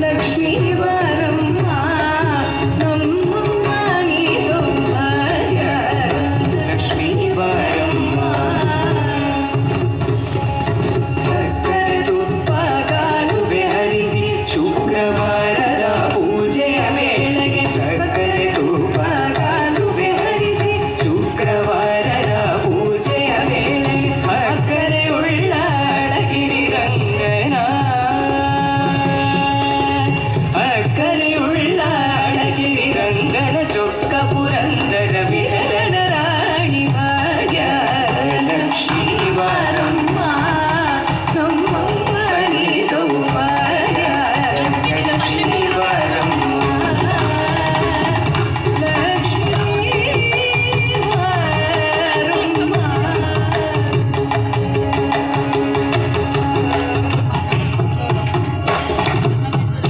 Lakshmi